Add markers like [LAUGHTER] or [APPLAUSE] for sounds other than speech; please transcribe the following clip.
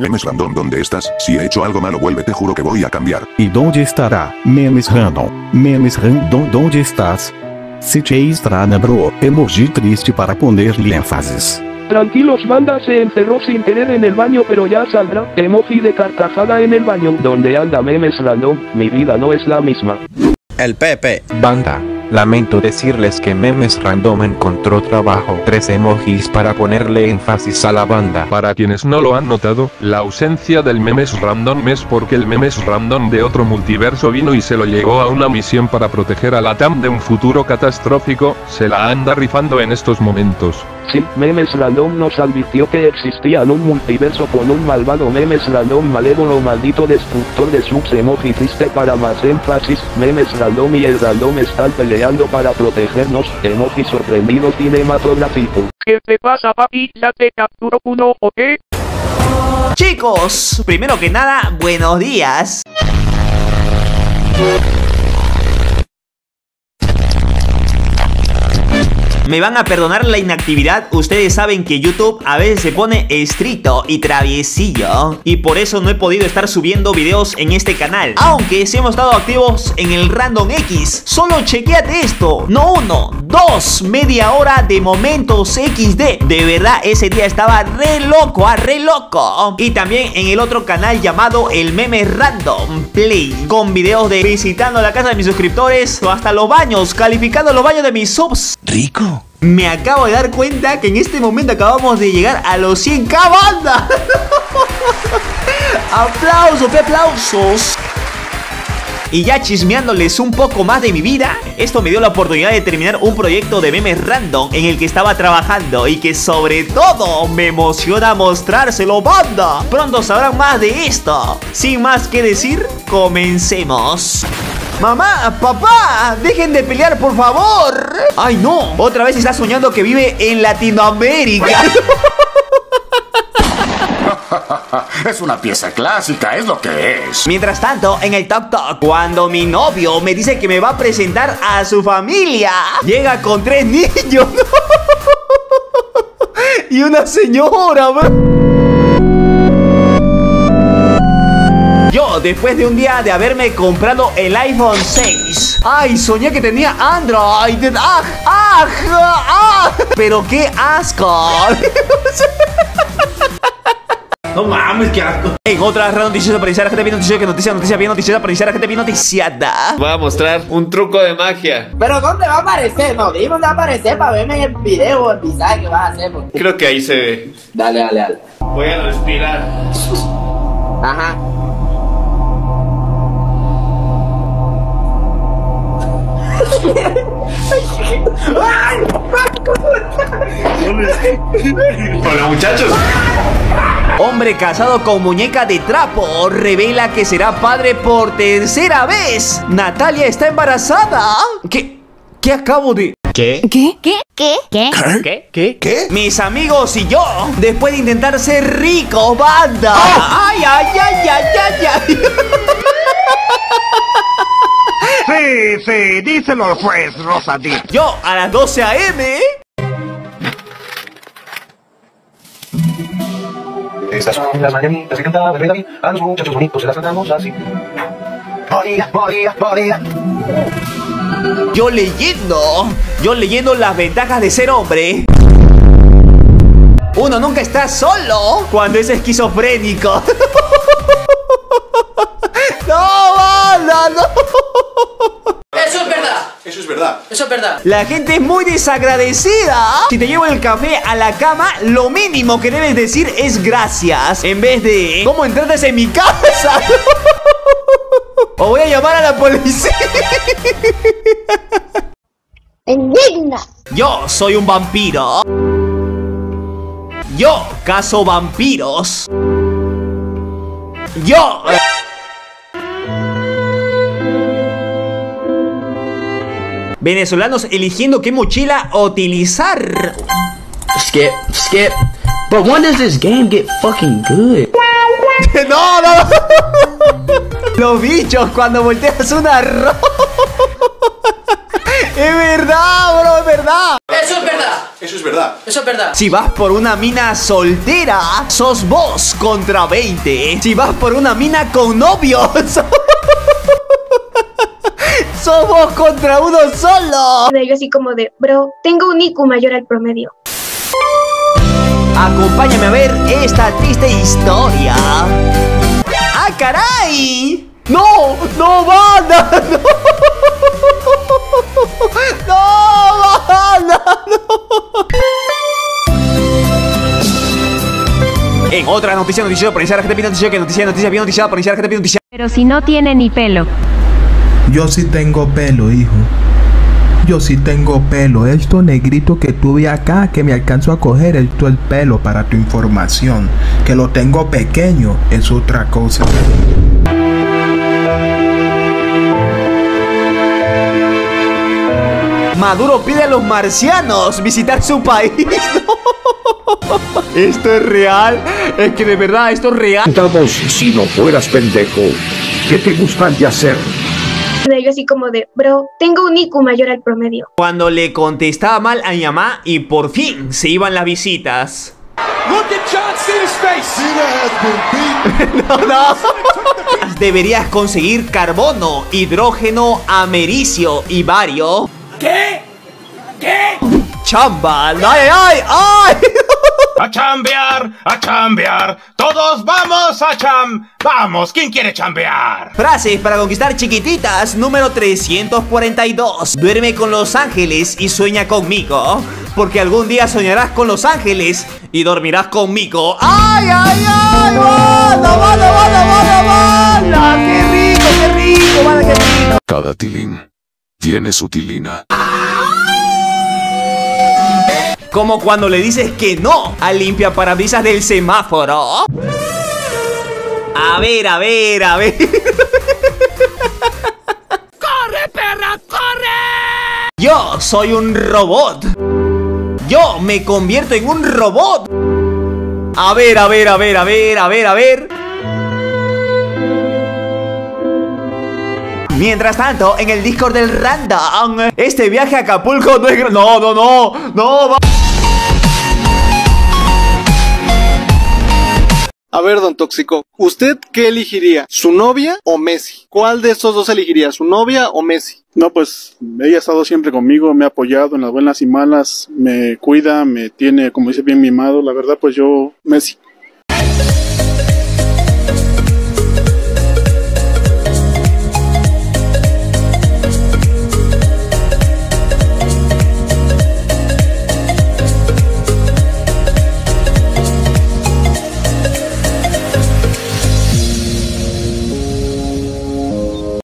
Memes random, ¿dónde estás? Si he hecho algo malo, vuelve, te juro que voy a cambiar. ¿Y dónde estará? Memes random. Memes random, ¿dónde estás? Se te extraña bro, emoji triste para ponerle énfasis. Tranquilos banda se encerró sin querer en el baño pero ya saldrá. Emoji de carcajada en el baño. Donde anda memes random, mi vida no es la misma. El Pepe. Banda, lamento decirles que Memes Random encontró trabajo. Tres emojis para ponerle énfasis a la banda. Para quienes no lo han notado, la ausencia del memes random es porque el memes random de otro multiverso vino y se lo llevó a una misión para proteger a la TAM de un futuro catastrófico, se la anda rifando en estos momentos. Sí, Memes Random nos advirtió que existía un multiverso con un malvado Memes Random malévolo maldito destructor de subs emoji triste para más énfasis, Memes Random y el Random están peleando para protegernos, emoji sorprendido cinematográfico. ¿Qué te pasa papi? ¿Ya te capturo uno o qué? Chicos, primero que nada, buenos días. Me van a perdonar la inactividad, ustedes saben que YouTube a veces se pone estricto y traviesillo. Y por eso no he podido estar subiendo videos en este canal. Aunque sí hemos estado activos en el Random X. Solo chequeate esto, no uno, dos, media hora de momentos XD De verdad ese día estaba re loco, a re loco. Y también en el otro canal llamado El Meme Random Play. Con videos de visitando la casa de mis suscriptores O hasta los baños, calificando los baños de mis subs. Rico. Me acabo de dar cuenta que en este momento acabamos de llegar a los 100k banda. [LAUGHS] aplausos, aplausos. Y ya chismeándoles un poco más de mi vida, esto me dio la oportunidad de terminar un proyecto de memes random en el que estaba trabajando y que sobre todo me emociona mostrárselo banda. Pronto sabrán más de esto. Sin más que decir, comencemos. Mamá, papá, dejen de pelear por favor. Ay no, otra vez está soñando que vive en Latinoamérica. [LAUGHS] Es una pieza clásica, es lo que es. Mientras tanto, en el Tok Tok, cuando mi novio me dice que me va a presentar a su familia, llega con tres [LAUGHS] niños [LAUGHS] y una señora. bro. Después de un día de haberme comprado el iPhone 6, ay, soñé que tenía Android. ¡Ah! ¡Ah! ¡Ah! Pero qué asco. [LAUGHS] No mames, qué asco. En otras noticias para iniciar la gente bien noticiada, que noticia, noticia bien noticiada para iniciar la gente bien noticiada. Voy a mostrar un truco de magia. Pero ¿dónde va a aparecer? No, dime dónde va a aparecer para verme en el video o el mensaje que vas a hacer. porque- Creo que ahí se ve. Dale, dale, dale. Voy a respirar. Ajá. Hola muchachos. Hombre casado con muñeca de trapo revela que será padre por tercera vez. Natalia está embarazada. ¿Qué? ¿Qué acabo de...? ¿Qué? ¿Qué? ¿Qué? ¿Qué? ¿Qué? ¿Qué? ¿Qué? ¿Qué? Mis amigos y yo, después de intentar ser ricos, banda. ¡Ay, ay, ay, ay, ay, ay! Sí, sí, díselo pues, Rosadito. Yo, a las 12 a.m. Estas son las mañanitas que cantaba el rey David a los muchachos bonitos, se las cantamos así. Moría, moría, moría. Yo leyendo, yo leyendo las ventajas de ser hombre. Uno nunca está solo cuando es esquizofrénico. [LAUGHS] No, banda, no. Eso es verdad. La gente es muy desagradecida. Si te llevo el café a la cama, lo mínimo que debes decir es gracias. En vez de ¿Cómo entraste en mi casa? [LAUGHS] O voy a llamar a la policía. Indigna. Yo soy un vampiro. Yo cazo vampiros. Yo. Venezolanos eligiendo qué mochila utilizar. Skip, skip. But when does this game get fucking good? [LAUGHS] no, no. [LAUGHS] Los bichos cuando volteas un arroz. [LAUGHS] Es verdad, bro, es verdad. Eso es verdad. Eso es verdad. Eso es verdad. Si vas por una mina soltera, sos vos contra 20. Si vas por una mina con novio, vos contra uno solo. De ello así como de, bro, tengo un IQ mayor al promedio. Acompáñame a ver esta triste historia. ¡Ah, caray! ¡No! ¡No, banda! [LAUGHS] ¡No! ¡No, banda! ¡No! En otra noticia, noticia, por iniciar gente noticia, que noticia, noticia, bien noticia, por iniciar gente noticia. Pero si no tiene ni pelo. Yo sí tengo pelo, hijo. Yo sí tengo pelo. Esto negrito que tuve acá, que me alcanzo a coger esto el pelo para tu información. Que lo tengo pequeño es otra cosa. Maduro pide a los marcianos visitar su país. [LAUGHS] Esto es real. Es que de verdad, esto es real. Si no fueras pendejo, ¿qué te gustaría hacer? De ello así como de, bro, tengo un IQ mayor al promedio. Cuando le contestaba mal a mi mamá y por fin se iban las visitas. Look at John Cena's face. [LAUGHS] no, no. Deberías conseguir carbono, hidrógeno, americio y bario. ¿Qué? ¿Qué? Chamba, ay, ay, ay. A chambear, a chambear. Todos vamos a cham. Vamos, ¿quién quiere chambear? Frases para conquistar chiquititas número 342. Duerme con los ángeles y sueña conmigo. Porque algún día soñarás con los ángeles y dormirás conmigo. ¡Ay, ay, ay! ¡Banda, banda, banda, banda, banda! ¡Qué rico, qué rico, banda, qué rico! Cada tilín tiene su tilina. Como cuando le dices que no al limpia parabrisas del semáforo. A ver, a ver, a ver. [LAUGHS] ¡Corre, perra, corre! Yo soy un robot. Yo me convierto en un robot. A ver, a ver, a ver, a ver, a ver, a ver. Mientras tanto, en el Discord del Random, este viaje a Acapulco no es... No, no, no, no, va... A ver, don Tóxico, ¿usted qué elegiría? ¿Su novia o Messi? ¿Cuál de estos dos elegiría? ¿Su novia o Messi? No, pues ella ha estado siempre conmigo, me ha apoyado en las buenas y malas, me cuida, me tiene, como dice bien, mimado. La verdad, pues yo, Messi.